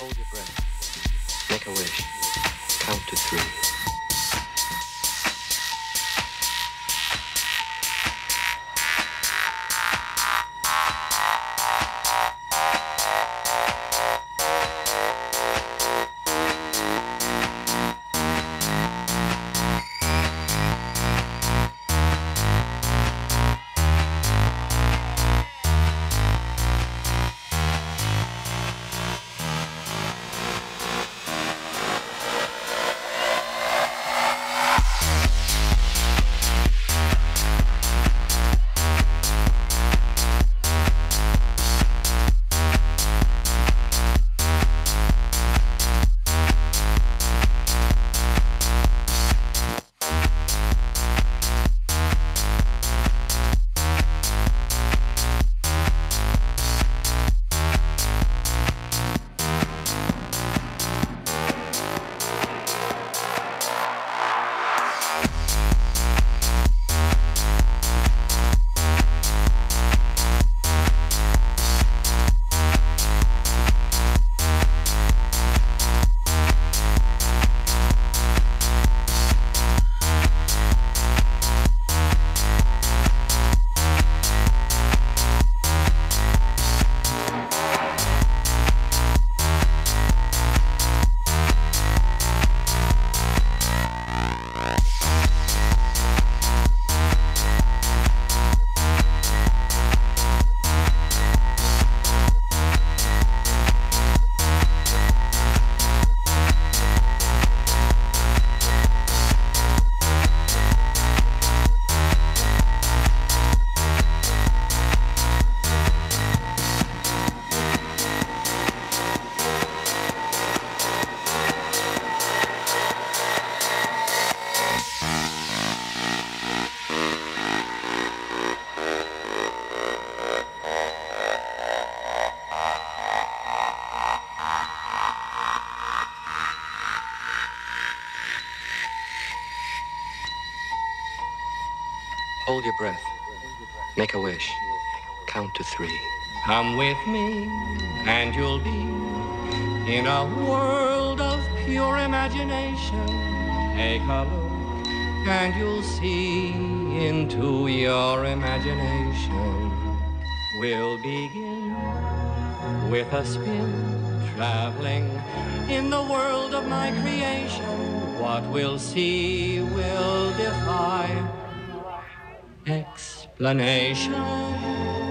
Hold your breath. Make a wish. Count to three. Hold your breath. Make a wish. Count to three. Come with me, and you'll be in a world of pure imagination. Take a look, and you'll see into your imagination. We'll begin with a spin, traveling in the world of my creation. What we'll see will defy explanation.